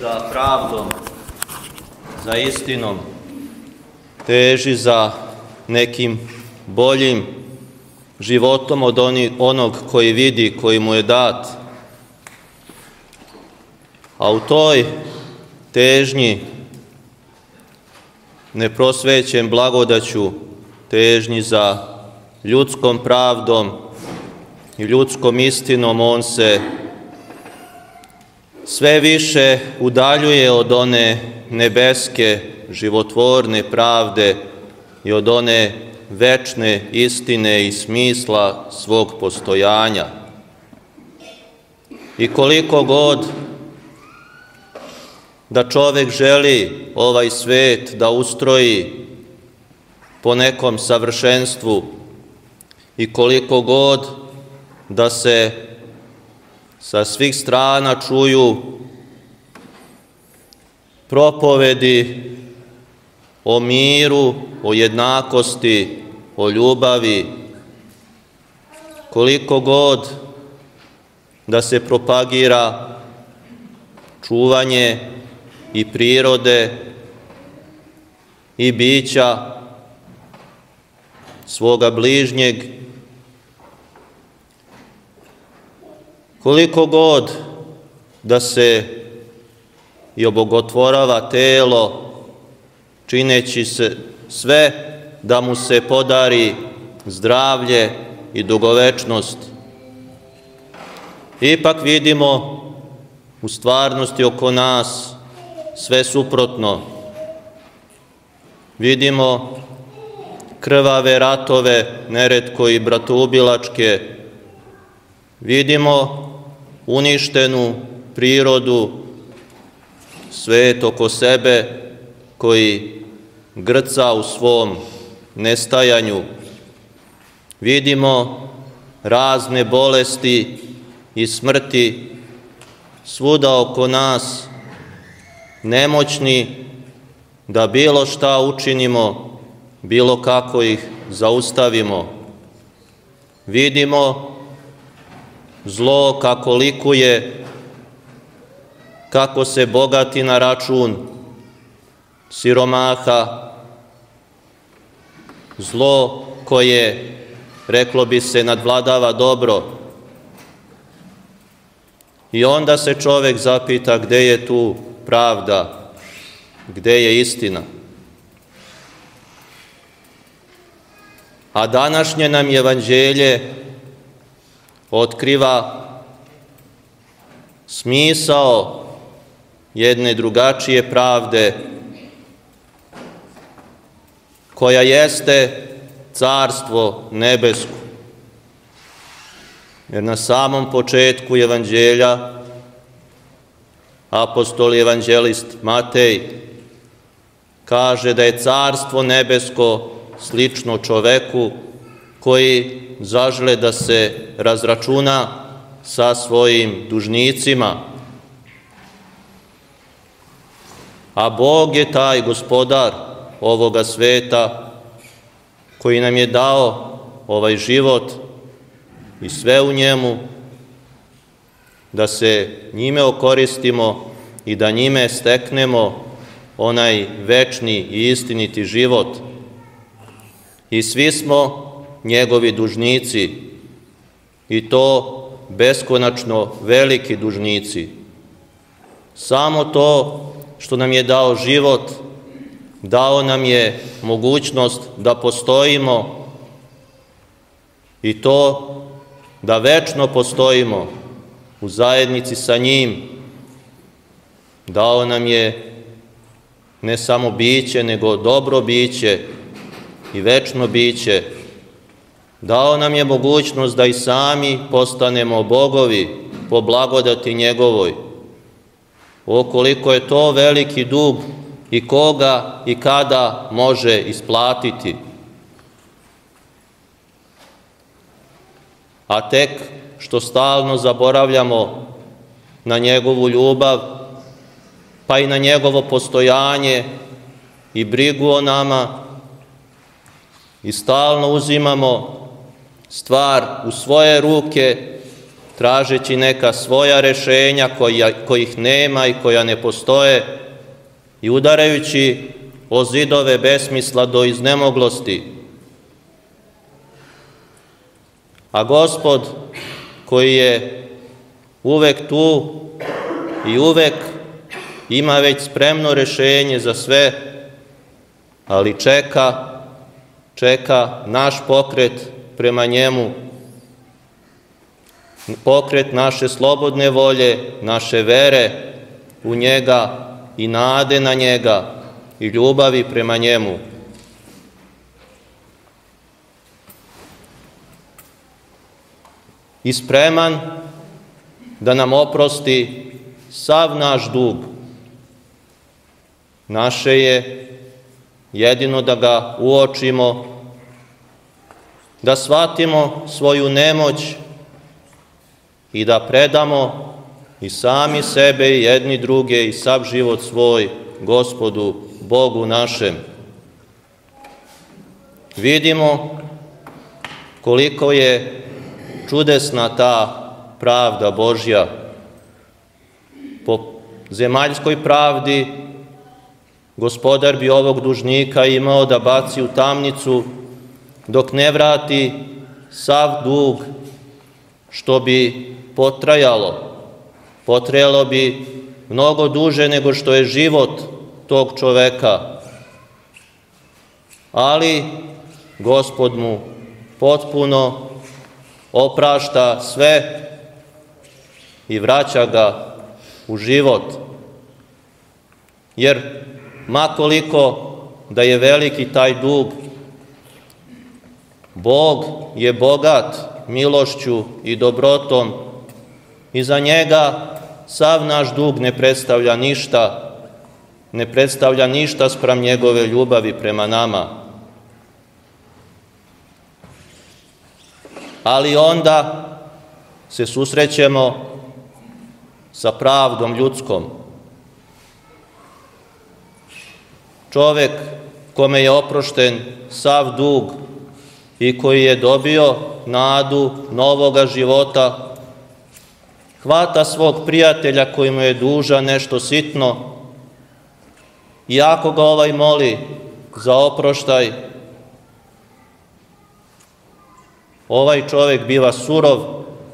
za pravdom, za istinom, teži za nekim boljim životom od onog koji vidi, koji mu je dat. A u toj težnji neprosvećen blagodaću, težnji za ljudskom pravdom i ljudskom istinom, on se sve više udaljuje od one nebeske, životvorne pravde i od one večne istine i smisla svog postojanja. I koliko god da čovek želi ovaj svet da ustroji po nekom savršenstvu i koliko god da se sa svih strana čuju propovedi o miru, o jednakosti, o ljubavi, koliko god da se propagira čuvanje i prirode i bića svoga bližnjeg, koliko god da se i obogotvorava telo, čineći se sve da mu se podari zdravlje i dugovečnost. Ipak vidimo u stvarnosti oko nas sve suprotno. Vidimo krvave ratove, neretko i bratoubilačke. Vidimo uništenu prirodu, svet oko sebe koji grca u svom nestajanju. Vidimo razne bolesti i smrti svuda oko nas, nemoćni da bilo šta učinimo, bilo kako ih zaustavimo. Vidimo zlo kako likuje, kako se bogati na račun siromaha, zlo koje, reklo bi se, nadvladava dobro. I onda se čovek zapita gde je tu pravda, gde je istina. A današnje nam evanđelje otkriva smisao jedne drugačije pravde koja jeste carstvo nebesko. Jer na samom početku evanđelja apostol i evanđelist Matej kaže da je carstvo nebesko slično čoveku koji zažele da se razračuna sa svojim dužnicima. A Bog je taj gospodar ovoga sveta koji nam je dao ovaj život i sve u njemu, da se njime okoristimo i da njime steknemo onaj večni i istiniti život. I svi smo njegovi dužnici i to beskonačno veliki dužnici. Samo to što nam je dao život, dao nam je mogućnost da postojimo i to da večno postojimo u zajednici sa njim. Dao nam je ne samo biće, nego dobro biće i večno biće. Dao nam je mogućnost da i sami postanemo bogovi po blagodati njegovoj. Okoliko je to veliki dug i koga i kada može isplatiti. A tek što stalno zaboravljamo na njegovu ljubav, pa i na njegovo postojanje i brigu o nama i stalno uzimamo stvar u svoje ruke tražeći neka svoja rešenja koja, kojih nema i koja ne postoje i udarajući o zidove besmisla do iznemoglosti. A gospod koji je uvek tu i uvek ima već spremno rešenje za sve, ali čeka, čeka naš pokret prema njemu, pokret naše slobodne volje, naše vere u njega i nade na njega i ljubavi prema njemu. I spreman da nam oprosti sav naš dug. Naše je jedino da ga uočimo, da shvatimo svoju nemoć i da predamo i sami sebe i jedni druge i sav život svoj gospodu Bogu našem. Vidimo koliko je čudesna ta pravda Božja. Po zemaljskoj pravdi gospodar bi ovog dužnika imao da baci u tamnicu dok ne vrati sav dug što bi potrajalo. Potrajalo bi mnogo duže nego što je život tog čoveka. Ali gospod mu potpuno oprašta sve i vraća ga u život. Jer makoliko da je veliki taj dug, Bog je bogat milošću i dobrotom i za njega sav naš dug ne predstavlja ništa, ne predstavlja ništa sprem njegove ljubavi prema nama. Ali onda se susrećemo sa pravdom ljudskom. Čovek kome je oprošten sav dug i koji je dobio nadu novoga života, hvata svog prijatelja koji mu je duža nešto sitno. I ako ga ovaj moli za oproštaj, ovaj čovek biva surov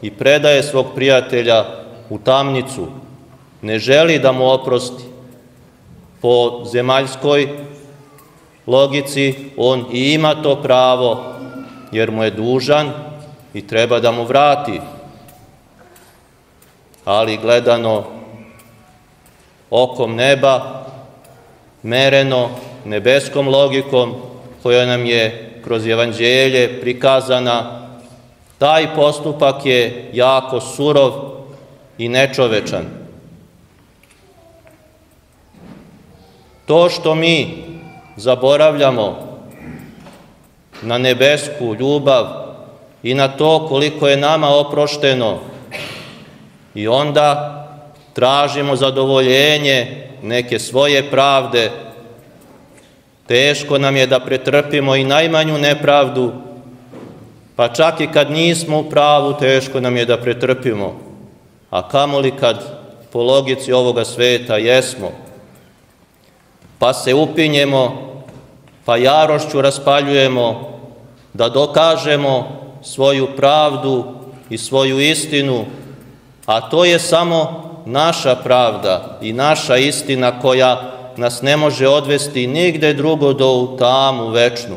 i predaje svog prijatelja u tamnicu, ne želi da mu oprosti. Po zemaljskoj logici on i ima to pravo, jer mu je dužan i treba da mu vrati. Ali gledano okom neba, mereno nebeskom logikom koja nam je kroz evanđelje prikazana, taj postupak je jako surov i nečovečan. To što mi zaboravljamo na nebesku ljubav i na to koliko je nama oprošteno. I onda tražimo zadovoljenje neke svoje pravde, teško nam je da pretrpimo i najmanju nepravdu, pa čak i kad nismo u pravu, teško nam je da pretrpimo a kamoli kad po logici ovoga sveta jesmo, pa se upinjemo, pa jarošću raspaljujemo, da dokažemo svoju pravdu i svoju istinu, a to je samo naša pravda i naša istina koja nas ne može odvesti nigde drugo do u tamu večnu.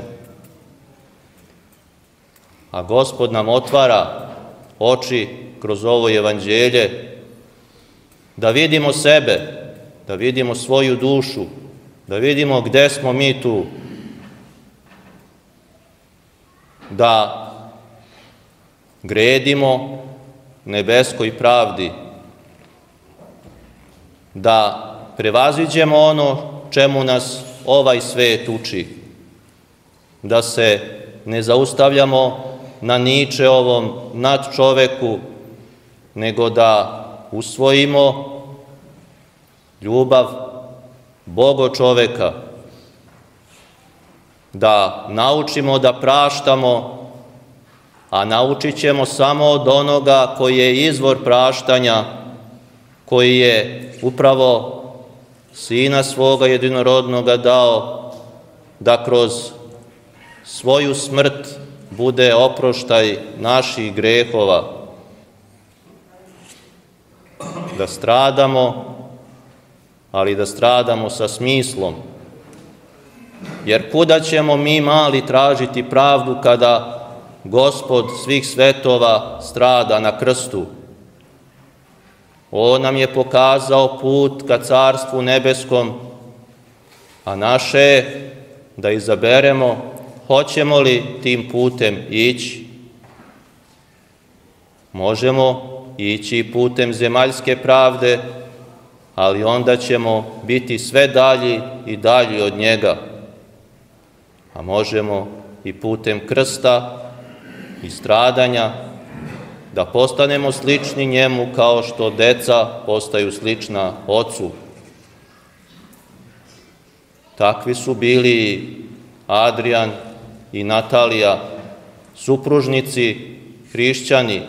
A Gospod nam otvara oči kroz ovo evanđelje, da vidimo sebe, da vidimo svoju dušu, da vidimo gde smo mi tu, da gredimo nebeskoj pravdi, da prevaziđemo ono čemu nas ovaj svet uči, da se ne zaustavljamo na niče ovom nad čoveku, nego da usvojimo ljubav Bogo čoveka, da naučimo da praštamo a naučit ćemo samo od onoga koji je izvor praštanja, koji je upravo Sina svoga jedinorodnoga dao da kroz svoju smrt bude oproštaj naših grehova, da stradamo, ali da stradamo sa smislom. Jer kuda ćemo mi mali tražiti pravdu kada Gospod svih svetova strada na krstu? On nam je pokazao put ka carstvu nebeskom, a naše je da izaberemo hoćemo li tim putem ići. Možemo ići putem zemaljske pravde, ali onda ćemo biti sve dalji i dalji od njega. A možemo i putem krsta i stradanja da postanemo slični njemu kao što deca postaju slična ocu. Takvi su bili Adrian i Natalija, supružnici, hrišćani.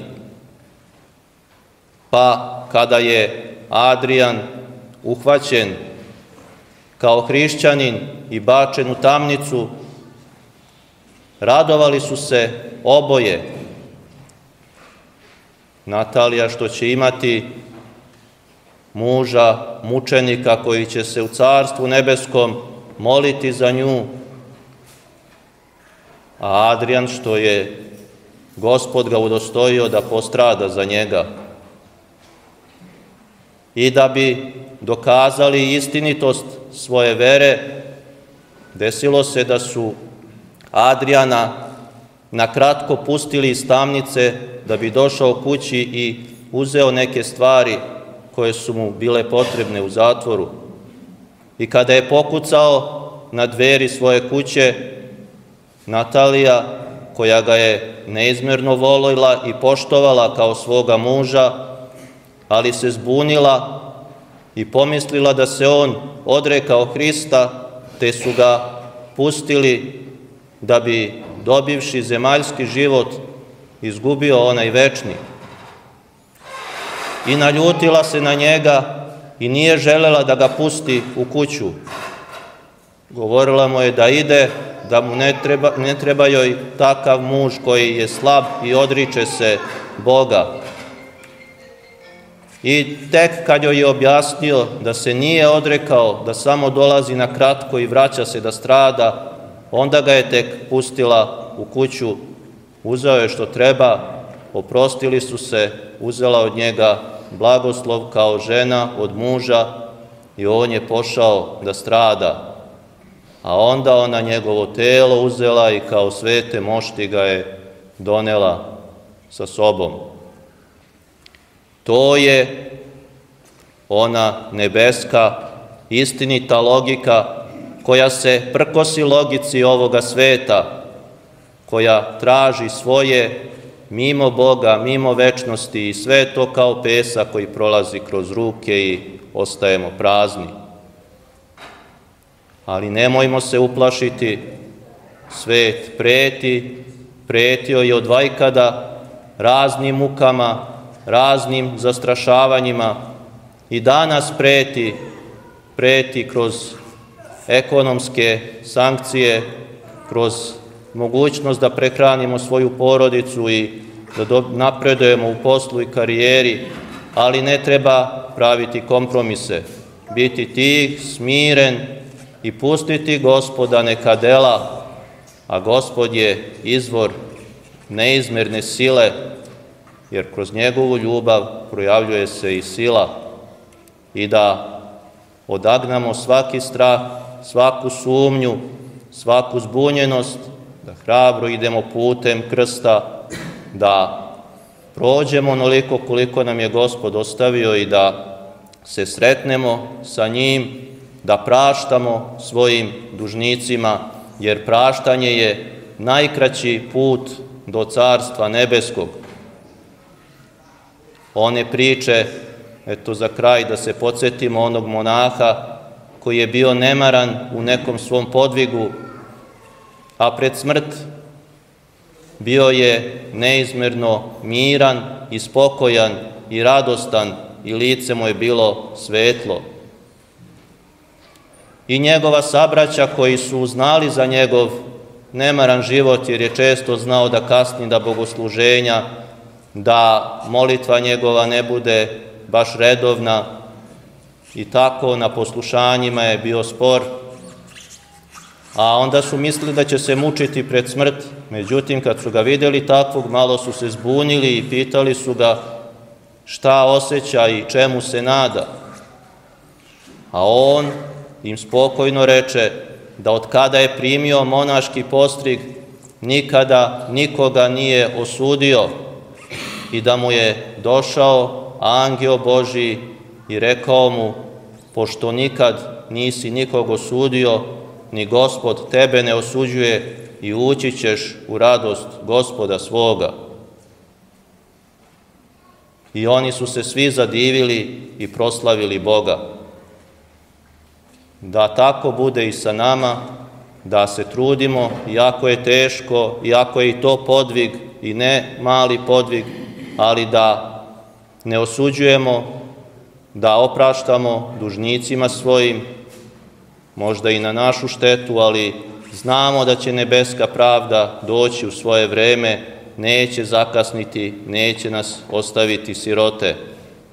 Pa kada je Adrian uhvaćen kao hrišćanin i bačen u tamnicu, radovali su se oboje. Natalija što će imati muža, mučenika koji će se u carstvu nebeskom moliti za nju, a Adrian što je gospod ga udostojio da postrada za njega i da bi dokazali istinitost svoje vere, desilo se da su Adriana na kratko pustili iz tamnice da bi došao kući i uzeo neke stvari koje su mu bile potrebne u zatvoru. I kada je pokucao na dveri svoje kuće, Natalija, koja ga je neizmerno volila i poštovala kao svoga muža, ali se zbunila i pomislila da se on odrekao Hrista, te su ga pustili da bi, dobivši zemaljski život, izgubio onaj večni. I naljutila se na njega i nije želela da ga pusti u kuću. Govorila mu je da ide da mu ne treba, ne treba joj takav muž koji je slab i odriče se Boga. I tek kad joj je objasnio da se nije odrekao, da samo dolazi na kratko i vraća se da strada, onda ga je tek pustila u kuću, uzeo je što treba, oprostili su se, uzela od njega blagoslov kao žena od muža i on je pošao da strada a onda ona njegovo telo uzela i kao svete mošti ga je donela sa sobom. To je ona nebeska, istinita logika koja se prkosi logici ovoga sveta, koja traži svoje mimo Boga, mimo večnosti i sve to kao pesa koji prolazi kroz ruke i ostajemo prazni. Ali nemojmo se uplašiti, svet preti, pretio je od vajkada raznim mukama, raznim zastrašavanjima i danas preti, preti kroz ekonomske sankcije, kroz mogućnost da prehranimo svoju porodicu i da napredujemo u poslu i karijeri, ali ne treba praviti kompromise, biti tih, smiren, i pustiti gospoda neka dela, a gospod je izvor neizmerne sile, jer kroz njegovu ljubav projavljuje se i sila. I da odagnamo svaki strah, svaku sumnju, svaku zbunjenost, da hrabro idemo putem krsta, da prođemo onoliko koliko nam je Gospod ostavio i da se sretnemo sa njim da praštamo svojim dužnicima, jer praštanje je najkraći put do carstva nebeskog. One priče, eto za kraj da se podsjetimo onog monaha koji je bio nemaran u nekom svom podvigu, a pred smrt bio je neizmerno miran i spokojan i radostan i lice mu je bilo svetlo. I njegova sabraća koji su znali za njegov nemaran život jer je često znao da kasni da bogosluženja, da molitva njegova ne bude baš redovna i tako na poslušanjima je bio spor, a onda su mislili da će se mučiti pred smrt. Međutim, kad su ga videli takvog, malo su se zbunili i pitali su ga šta osjeća i čemu se nada. A on im spokojno reče da od kada je primio monaški postrig, nikada nikoga nije osudio i da mu je došao angio Boži i rekao mu, pošto nikad nisi nikog osudio, ni gospod tebe ne osuđuje i ući ćeš u radost gospoda svoga. I oni su se svi zadivili i proslavili Boga. Da tako bude i sa nama, da se trudimo, iako je teško, iako je i to podvig i ne mali podvig, ali da ne osuđujemo, da opraštamo dužnicima svojim, možda i na našu štetu, ali znamo da će nebeska pravda doći u svoje vreme, neće zakasniti, neće nas ostaviti sirote,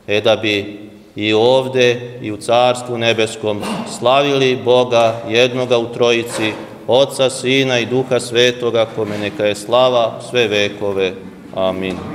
e da bi i ovde i u Carstvu nebeskom slavili Boga jednoga u Trojici, Oca, Sina i Duha Svetoga, kome neka je slava sve vekove. Amin.